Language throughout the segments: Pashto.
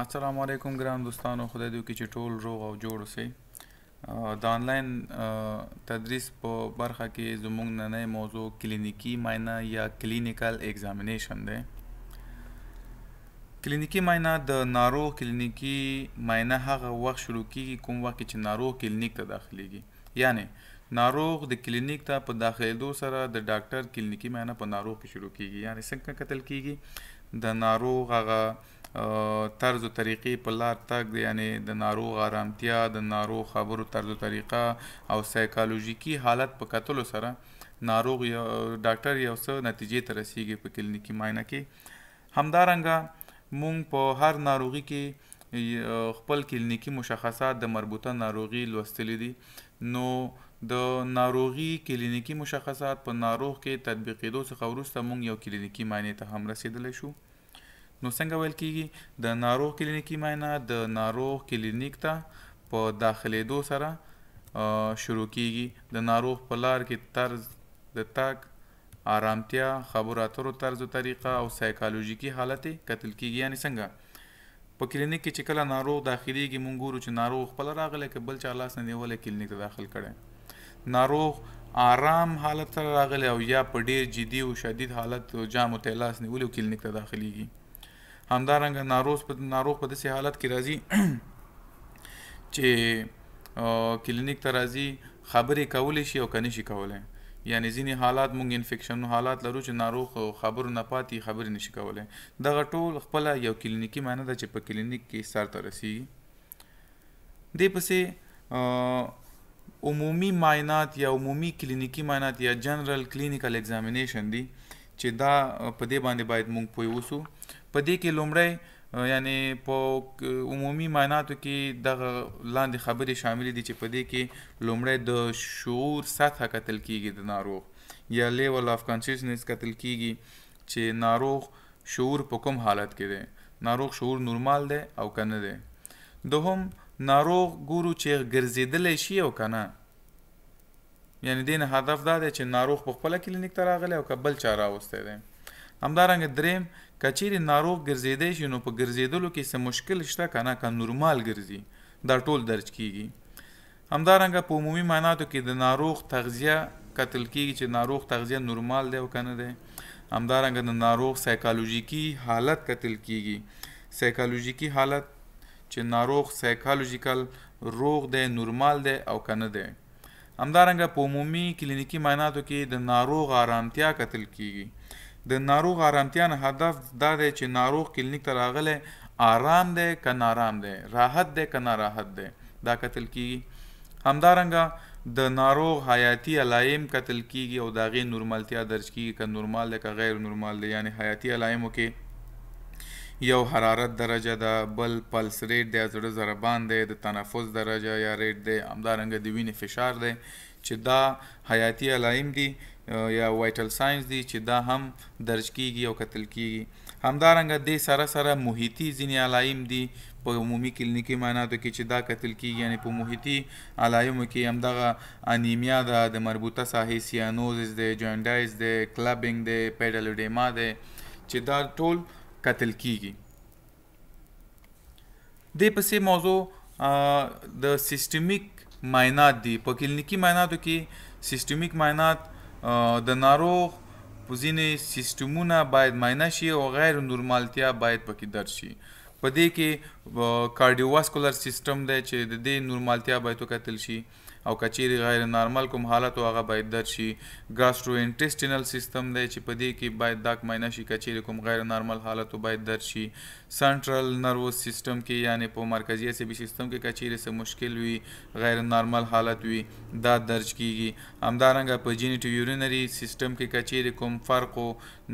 السلام علیکم ګران دوستانو خدای دې وکړي چې ټول روغ او جوړ اوسئ د آنلاین تدریس په برخه کې زموږ نننۍ موضوع کلینیکی معاینه یا کلینیکل ایگزامینیشن دی کلینیکی معاینه د ناروغ کلینیکی معاینه هغه وخت شروع کیږي کوم وخت چې ناروغ کلینیک ته داخليږي یعنی ناروغ د کلینیک ته په داخلېدو سره د ډاکټر کلینیکی معاینه په ناروغ کې شروع کیږي یعنی څنګه کتل کیږي د ناروغ هغه طرز و طریقې په لار تګ دی، یعنې د ناروغ آرامتیا، د ناروغ خبرو طرز و طریقه او سایکالوژیکي حالت په کتلو سره ناروغ یو ډاکټر یو څه نتیجې ته رسیږی په کلینیکي معاینه کې. همدارنګه مونږ په هر ناروغي کې یې خپل کلینیکي مشخصات د مربوطه ناروغي لوستلي دي، نو د ناروغي کلینیکي مشخصات په ناروغ کې تطبیقیدو څخه وروسته مونږ یو کلینیکي معاینې ته هم رسیدلی شو. نو څنګه ویل کیږي د ناروغ کلینیکي معاینه د ناروغ کلینیک ته په داخلیدو سره شروع کیږي، د ناروغ په لار کې طرز د تګ، آرامتیا، خبرو اترو طرز و طریقه او سایکالوژیکي حالت یې کتل کیږي یعنې څنګه؟ په کلینیک کې چې کله ناروغ داخليږي مونږ ګورو چې ناروغ خپل راغلی که بل چا لاس نه نیولې کلینیک ته داخل کړي ناروغ آرام حالت سره راغلی او یا په ډیر جدي او شدید حالت او جامو ته لاس نیولې کلینیک ته داخليږي همدارنګه ناروغ په ناروغ په داسې حالت کې راځي چې کلینیک ته راځي خبرې کولې شي او کني شي کولای یعنی ځینی حالات مونږ انفیکشن حالات لرو چې ناروغ خبرو نه پاتې خبرې نشي کولای دغه ټول خپله یو کلینیکي معنی ده چې په کلینیک کې سر ته رسیږي دې پسې عمومي معاینات یا عمومي کلینیکي معاینات یا جنرال کلینیکل ایگزامینیشن دي چې دا په دې باندې باید مونږ پوي وسو په دې کې لومړی یعنی په عمومي معناتو کې دغه لاندې خبرې شامل دي چې په دې کې لومړی د شعور سطح کتل کیږي د ناروغ یا لیول اف کانشسنس کتل کیږي چې ناروغ شعور په کوم حالت کې دی ناروغ شعور نورمال دی او که نه دی دوهم ناروغ ګورو چې ګرځېدلی شي او که نه یعنی دین هدف دا دی چې ناروغ په خپل کلینیک ته راغلی او کبل چا راوستی دی همدارنګه دریم کچېری ناروغ ګرځیدای شي نو په ګرځیدلو کې څه مشکل شته کنه که نورمال ګرځي دا ټول درج کیږي همدارنګه په عمومي معناتو کې د ناروغ تغذیه کتل کېږي چې ناروغ تغذیه نورمال دی او که نه دی همدارنګه د ناروغ سایکالوژیکي حالت کتل کېږي سایکالوژیکي حالت چې ناروغ سایکالوژیکل روغ دی نورمال دی او که نه دی همدارنګه په عمومي کلینیکي معناتو کې د ناروغ آرامتیا کتل کېږي د ناروغ آرامتیا نه هدف دا دی چې ناروغ کلینیک ته راغلی آرام دی که نارام دی راحت دی که ناراحت دی دا کتل کیږي همدارنګه د ناروغ حیاتي علایم کتل کیږي او دا غي نورمالتیا درج کیږي که نورمال ده که غیر نورمال ده یعنی حیاتي علایم کې یو حرارت درجه ده بل پلس ریټ دی زړه ضربان دی د تنفس درجه یا ریټ دی همدارنګه د وینې فشار دی چې دا حیاتي علایم دي یا وایټل ساینز دي چې دا هم درج کیږي او کتل کیږي همدارنګه د سره سره محیطي ځینې علایم دي په عمومي کلینیکي معناتو کې چې دا کتل کیږي یعنی په محیطي علایمو کې همدغه انیمیا ده د مربوطه ساحې سیانوزس دی جوینډایز دی کلبینګ دی پیډلوډیما دی چې دا ټول کتل کیږي دې پسې موضوع د سیستمیک معاینات دي په کلینیکي معایناتو کې سیستمیک معاینات د ناروغ ځینې سیستمونه باید معاینه شي او غیر نورمالتیا باید پکې درج شي په دې کې کارډیوواسکولر سیستم دی چې د دې نورمالتیا باید وکتل شي او که چیرې غیر نارمل کوم حالت و هغه باید درج شي. ګاسټروانټیسټینل سیستم دی چې په دې کې باید دا کماینه شي که چیرې کوم غیر نارمل حالت و باید درج شي. سنټرل نروس سیستم کې یعنې په مرکزي عصبي سیستم کې که چیرې څه مشکل وي، غیر نارمل حالت وي، دا درج کیږي. همدارنګه په جینیټو یورینري سیستم کې که چیرې کوم فرق و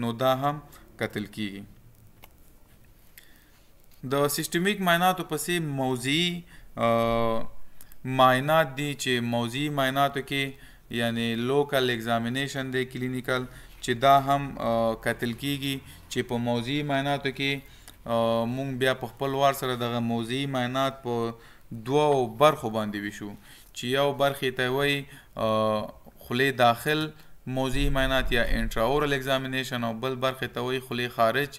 نو دا هم کتل کیږي. د سیستمیک معایناتو پسې موضعي معاینات دي چې موضعي معایناتو کې یعنی لوکل ایگزامینیشن دی کلینیکل چې دا هم قتل کیږي چې په موضوعي معایناتو کې مونږ بیا په خپل وار سره دغه موضوعي معاینات په دوو برخو باندې وشو چې یو برخې ته وایي خولې داخل موضوعي معاینات یا انټراورل ایگزامینیشن او بل برخې ته وایي خولې خارج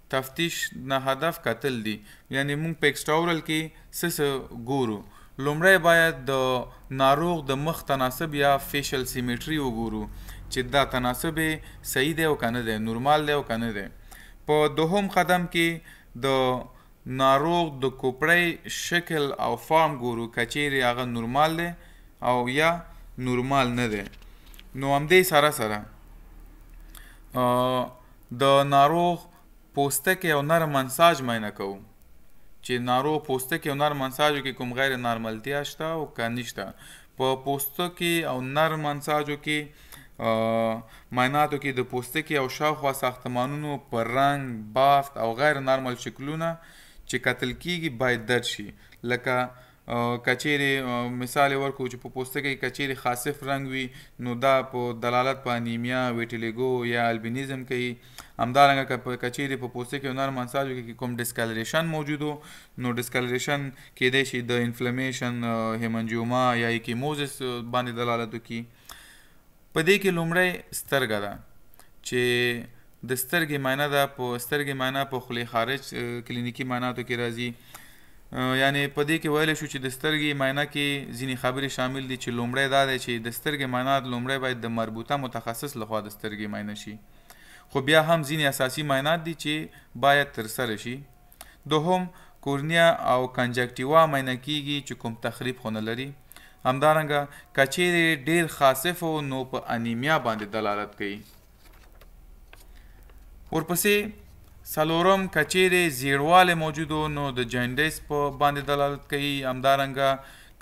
تفتیش نه هدف کتل دي یعنې موږ په اکسټراورل کې څه څه ګورو لومړی باید د ناروغ د مخ تناسب یا فیشل سیمیټري وګورو چې دا تناسب یې صحیح دی او که نه دی نورمال دی او که نه دی په دوهم قدم کې د ناروغ د کوپړۍ شکل او فارم ګورو که چیرې هغه نورمال دی او یا نورمال نه دی نو همدې سره سره د ناروغ پوستکی او نرم منساج معاینه کوو چې ناروغ پوستکی او نرم منساجو کې کوم غیر نارملتیا شته او که نشته په پوستکی او نرم منساجو کې معایناتو کې د پوستکی او شاوخوا ساختمانونو پر رنګ بافت او غیر نارمل شکلونه چې کتل کیږي باید درج شي لکه که چیرې مثال یې ورکړو چې په پوستکي کې که چیرې خاصف رنګ وي نو دا په دلالت په انیمیا ویټیلیګو یا البینیزم کوي همدارنګه که چیرې په پوستکي کې نرم انساجو کې کوم ډیسکلریشن موجودو نو ډیسکلریشن کېدای شي د انفلمیشن هیمنجیوما یا ایکیموزس باندې دلالت وکړي په دې کې لومړی سترګه ده چې د سترګې معنی ده په سترګې معنی په خلی خارج کلینیکی معناتو کې راځي یعنی په دې کې ویل شو چې د سترګې معنی کې ځینې خبرې شامل دي چې لومړی دا دی چې د سترګې معنی لومړی باید د مربوطه متخصص لخوا د سترګې معنی شي خو بیا هم ځینې اساسي معنات دي چې باید تر سره شي دوهم کورنیا او کنجکټیوا مینه کیږي چې کوم تخریب خو نه لري همدارنګه کچېرې ډیر خاصف او نو په انیمیا باندې دلالت کوي ورپسې سلورم کچېرې زیړواله موجودو نو د جاینډیس په باندې دلالت کوي همدارنګه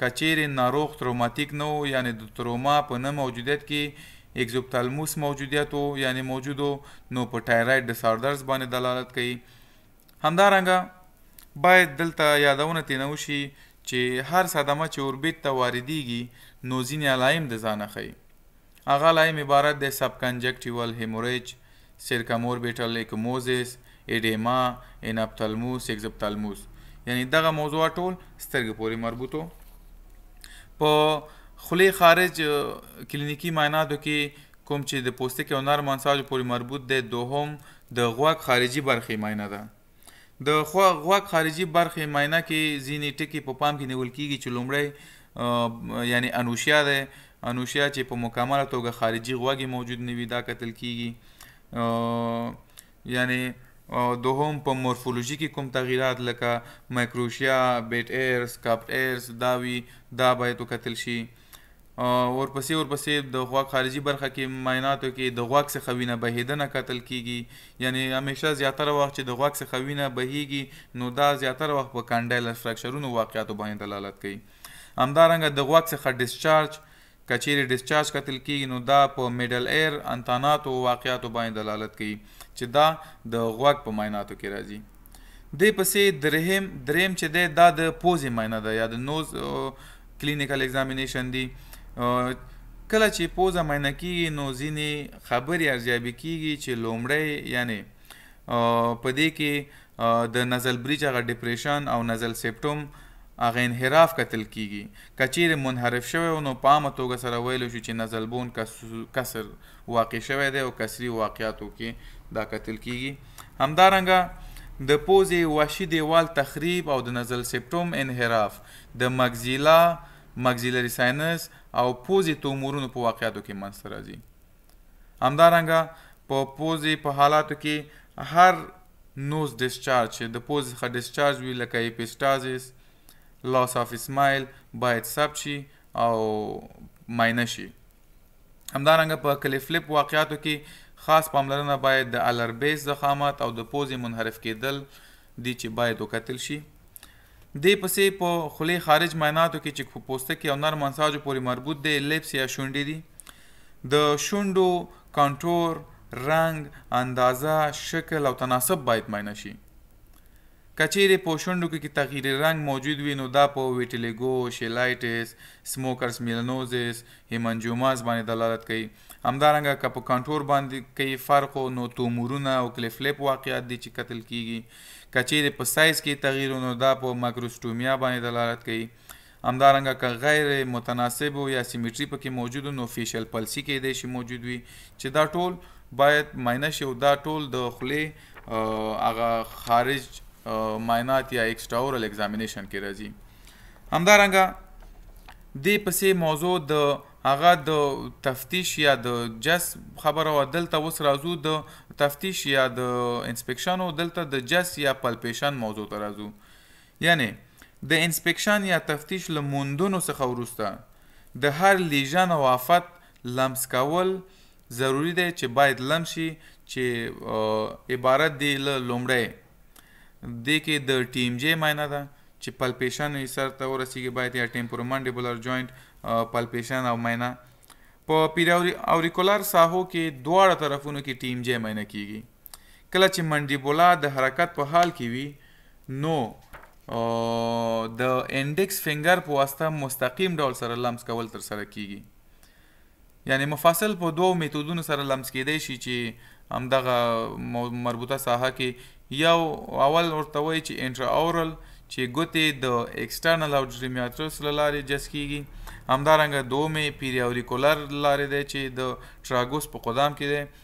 کچېرې ناروغ تروماتیک نو یعنی د تروما په نه موجودیت کې اگزوپتالموس موجودیت یعنی موجودو نو په ټایراید ډیساردرز باندې دلالت کوي همدارنګه باید دلته یادونه تینه وشي چې هر صدمه چې اوربیت ته واردیږي نو ځینې علایم د ځانه ښیي هغه علایم عبارت دی سب کنجکټیول هیموریج سیرکموربیټل اکموزیس ایډیما انپتلموس اگزپتلموس یعنی دغه موضوع ټول سترګې پورې مربوطو په خلی خارج کلینیکی معایناتو کې کوم چې د پوستکي او نرم انساج پورې مربوط دی دوهم د غوږ خارجي برخې معاینه ده. د غوږ خارجي برخې معاینه کې ځینې ټکي په پام کې نیول کېږي چې لومړی یعنې انوشیا دی، انوشیا چې په مکمله توګه خارجي غوږ موجود نه وي دا کتل کېږي. یعنې او دوهم په مورفولوژي کې کوم تغییرات لکه مایکروشیا بیټ ایرز کاپټ ایرز دا وي دا باید وکتل شي ورپسې ورپسې د غوږ خارجي برخه کې معایناتو کې د غوږ څخه وینه بهیدنه کتل کیږي یعنی همیشه زیاتره وخت چې د غوږ څخه وینه بهیږي نو دا زیاتره وخت په کانډایلر فرکچرونو واقعاتو باندې دلالت کوي همدارنګه د غوږ څخه ډیسچارج کچېرې ډیسچارج کتل کیږي نو دا په میډل ایر انتاناتو واقعاتو باندې دلالت کوي چې دا د غوږ په معایناتو کې راځي دی پسې درهم دریم چې دی دا د پوزې ماینه ده یا د نوز کلینیکل ایگزامینیشن دی کله چې پوزه ماینه کیږي نو ځینې خبرې ارزیابي کیږي چې لومړی یعنی په دې کې د نزل بریج هغه ډیپریشن او نزل سیپټوم هغه انحراف کتل کیږي کچیر منحرف شوی نو په عامه توګه سره ویل شو چې نزل بون کسر واقع شوی دی او کسري واقعاتو کې دا کتل کیږي همدارنګه د پوزې وحشي دیوال تخریب او د نزل سپټوم انحراف د مګزیلا مګزیلري ساینس او پوزې تومورونو په واقعاتو کې منځته راځي همدارنګه په پوزې په حالاتو کې هر نوز ډیسچارج چې د پوز څخه ډیسچارج وي لکه اپیسټازیس لاس اف اسمایل باید ثبت شي او ماینه شي همدارنګه په کلي فلپ واقعاتو کې خاص پاملرنه باید د الربیس زخامت او د پوزې منحرف کېدل دي چې باید وکتل شي دې پسې په خلی خارج مایناتو کې چې په پوستکي او نرم انساجو پورې مربوط دی لیپس یا شونډې دي د شونډو کانټور رنګ اندازه شکل او تناسب باید ماینه شي که چېرې په شونډو کې تغییر رنګ موجود وي نو دا په ویټیلیګو، شیلایټس، سموکرز میلنوزس، هیمنجوماز باندې دلالت کوي. همدارنګه که په کنټور باندې کوي فرق و نو تومورونه او کلیف لیپ واقعات دي چې کتل کیږي. که چېرې په سایز کې تغییر و نو دا په مایکروسټومیا باندې دلالت کوي. همدارنګه که غیر متناسب یا سیمیټري پکې موجود نو فیشل پلسي کېدای شي موجود وي چې دا ټول باید ماینه شي او دا ټول د خولې هغه خارج ماینات یا ایکسټاورل ایگزامینیشن کې راځي همدارنګه دې پسې موضوع د هغه د تفتیش یا د جس خبره و دلته اوس راځو د تفتیش یا د انسپکشن او دلته د جس یا پلپیشن موضوع ته راځو یعنې د انسپکشن یا تفتیش له موندنو څخه وروسته د هر لیژن او آفت لمس کول ضروري دی چې باید لمس شي چې عبارت دی له لومړی دې کې د ټي ام جي معنی ده چې پلپیشن یې سر ته ورسیږي باید یا ټیمپورومنډیبولر جوینټ پلپیشن او معنی په پیراوریکولر ساحو کې دواړه طرفونو کې ټي ام جي معنی کیږي کله چې منډیبولا د حرکت په حال کې وي نو د انډیکس فنګر په واسطه مستقیم ډول سره لمس کول تر سره کیږي یعنی مفاصل په دوو میتودونو سره لمس کیدای شي چې همدغه مربوطه ساحه کې یو اول ورته وایي چې انټرا اورل چې ګوتې د ایکسټرنل او ډریمیاتروس لارې جس کیږي همدارنګه دومې پیری اوریکولر لارې دی چې د تراګوس په قدام کې دی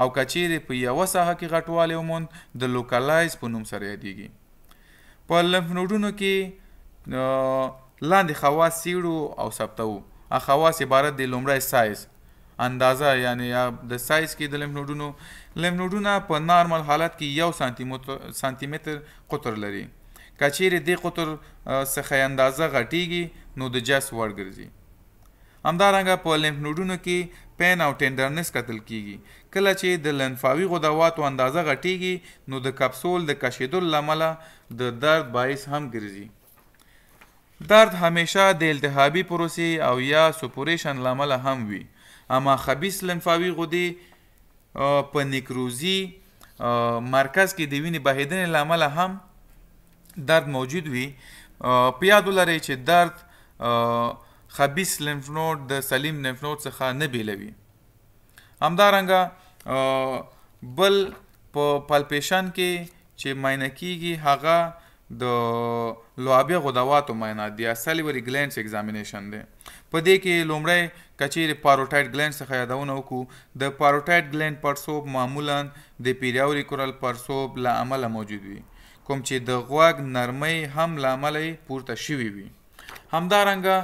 او که چیرې په یوه ساحه کې غټوالی وموند د لوکالایز په نوم سره یادیږي. په لمف نوډونو کې لاندې خواص څیړو او ثبتوو. هغه خواص عبارت دي لومړی سایز، اندازه یعنې د سایز کې د لمف نوډونو، لمف نوډونه په نارمل حالت کې یو سانتي متر قطر لري، که چیرې دې قطر څخه اندازه غټیږي نو د جس وړ ګرځي. همدارنګه په لېمف نوډونو کې پېن او ټېنډرنېس کتل کېږي. کله چې د لېمفاوي غدواتو اندازه غټېږي، نو د کپسول د کشېدلو له امله د درد باعث هم ګرځي. درد همېشه د التهابي پروسې او یا سوپورېشن له امله هم وي، اما خبیث لېمفاوي غدې په نیکروزي مرکز کې د وینې بهیدنې لامل هم درد موجود وي په یاد ولرئ چې درد خبيث لیمف نود د سلیم لیمف نود څخه نه بیلوي همدارنګه بل په پلپیشن کې چې ماینه کیږي هغه د لوابه غدواتو معاینات دي یا سلیوري ګلینډز ایگزامینیشن دی په دې کې لومړی کچېرې پاروټاید ګلینډ څخه یادونه وکړو د پاروټاید ګلینډ پړسوب معمولا د پیریاوري کورل پړسوب له امله موجود وي کوم چې د غوږ نرمۍ هم له امله پورته شوي وي همدارنګه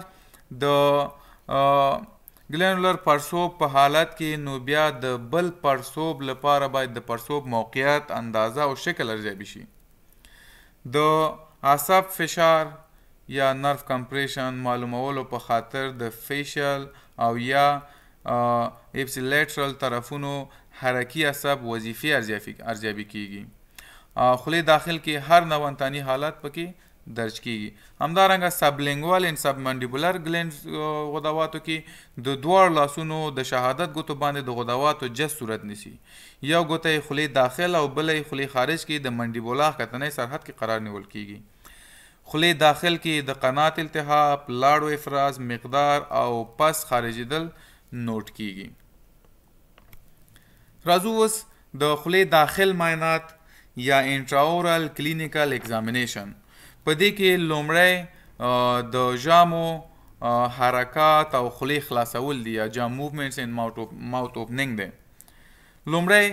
د ګلینولر پړسوب په حالت کې نو بیا د بل پړسوب لپاره باید د پړسوب موقعیت اندازه او شکل ارزیابي شي د عصب فشار یا نرف کمپریشن معلومولو په خاطر د فیشل او یا ایپسیلیټرل طرفونو حرکي عصب وظیفې ارزیابي کیږي او خولې داخل کې هر نوانتاني حالت پکې درج کیږي همدارنګه سبلینګوال ان سبمنډیبولر ګلینډ غدواتو کې د دوار لاسونو د شهادت ګوتو باندې د غدواتو جس صورت نیسي یو ګوته یې خولې داخل او بله یې خولې خارج کې د منډیبولا ښکتنۍ سرحد کې قرار نیول کیږي. خولې داخل کې د قنات التهاب، لاړو افراز، مقدار او پس خارجیدل نوټ کیږي. راځو اوس د خولې داخل معاینات یا انټراورل کلینیکل اګزامینیشن په دې کې لومړی د ژامو حرکات او خولې خلاصول دي یا جام موومنټس ان ماوت اوپننګ دی. لومړی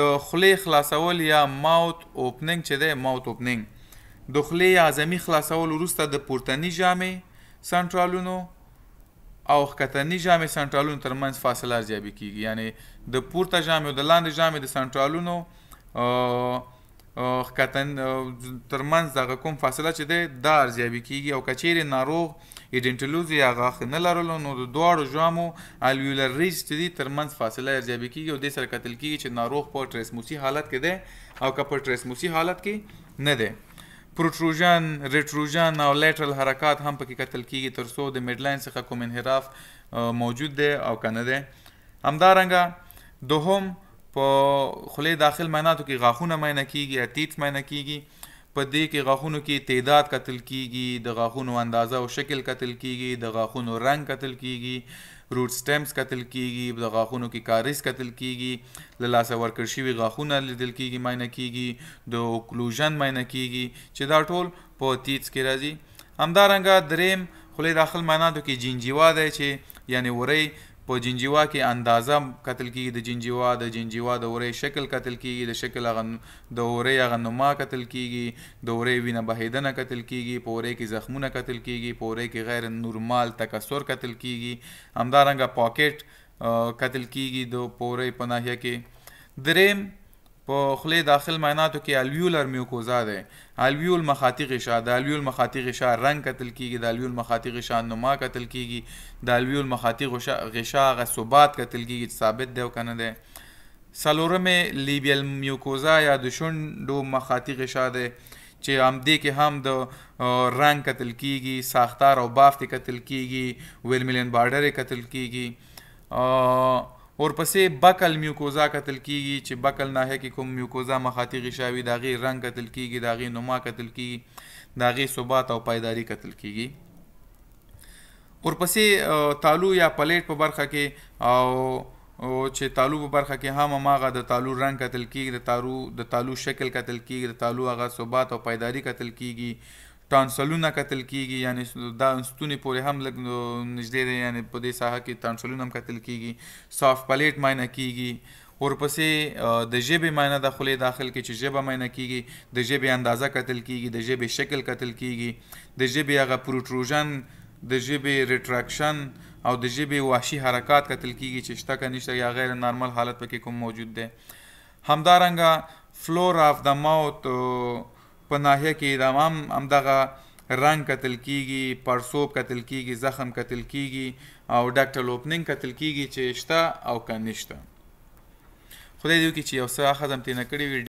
د خلی خلاصول یا ماوت اوپننګ چې ده ماوت اوپننګ د خلی یا عظمی خلاصول وروسته د پورتنی جامې سنټرالونو او ښکتنی جامې سنټرالونو ترمنځ فاصله ارزیابي کیږي یعنی د پورته جامې او د لاندې جامې د سنټرالونو ښکتن ترمنځ دغه کوم فاصله چې ده دا ارزیابي کیږي او کچیر ناروغ ایډنټلوز یا غاښ نه لرلو نو د دواړو ژامو الویولر ریج چې دي ترمنځ فاصله ارزیابي کیږي او د سره کتل کیږي چې ناروغ په ټریسموسی حالت کې ده او که په ټریسموسی حالت کې نه ده پروتروژن ریټروژن او لیټرل حرکات هم پکې کتل کیږي ترڅو د میډلاین څخه کوم انحراف موجود ده او کنه ده همدارنګه دوهم په خلی داخل میناتو کې غاښونه مینه کیږي اتیت مینه کیږي په دې کې غاښونو کې تعداد قتل کیږي د غاښونو اندازه او شکل قتل کیږي د غاښونو رنگ قتل کیږي روټ سټمز قتل کیږي د غاښونو کې کاریس قتل کیږي له لاسه ورکړ شوی غاښونه لیدل کیږي مینه کیږي د اوکلوژن مینه کیږي چې دا ټول په تیت کې راځي همدارنګه دریم خلی داخل معناتو کې جینجیوا دی چې یعنی وری په جنجیوا کې اندازه کتل کیږي د جنجیوا د جنجیوا د اورې شکل کتل کیږي د شکل هغه د اورې هغه نما کتل کیږي د اورې وینه بهیدنه کتل کیږي په اورې کې زخمونه کتل کیږي په اورې کې غیر نورمال تکثر کتل کیږي همدارنګه پاکټ کتل کیږي د پورې په ناحیه کې دریم په خولې داخل معایناتو کې الویولر میوکوزا دی، الویول مخاطي غشا، د الویول مخاطي غشا رنګ کتل کېږي، د الویول مخاطي غشا نما کتل کېږي، د الویول مخاطي غشا هغه ثبات کتل کېږي چې ثابت دی او که نه دی. څلورمې لیبیل میوکوزا یا د شونډو مخاطي غشا دی چې همدې کې هم د رنګ کتل کېږي، ساختار او بافت کتل کېږي، ویرمیلین بارډر کتل کېږي. ورپسې بکل میوکوزا کتل کیږي چې بکل ناحیه کې کوم میوکوزا مخاطي غشاوي دا غي رنگ کتل کیږي دا غي نما کتل کیږي دا غي ثبات او پایداری کتل کیږي ورپسې تالو یا پلیټ په برخه کې او او چې تالو په برخه کې هم ماغه د تالو رنگ کتل کیږي د تارو د تالو شکل کتل کیږي د تالو هغه ثبات او پایداری کتل کیږي ټانسلونه کتل کېږي، یعنې دا ستوني پورې هم لږ نږدې دی، یعنې په دې ساحه کې ټانسلونه هم کتل کېږي. سافټ پلېټ معاینه کېږي، ورپسې د ژبې معاینه ده، خولې داخل کې چې ژبه معاینه کېږي، د ژبې اندازه کتل کېږي، د ژبې شکل کتل کېږي، د ژبې هغه پروټروژن، د ژبې ریټراکشن او د ژبې وحشي حرکات کتل کېږي چې شته که نشته یا غیر نارمل حالت پکې کوم موجود دی. همدارنګه فلور آف د ماوت په ناحیه کې دوام همدغه رنګ کتل کیږي، پړسوب کتل کیږي، زخم کتل کیږي او ډکټل اوپننګ کتل کیږي چې شته او که نشته. خدای دې وکړي چې یو څه اخذ هم ترېنه کړی وي.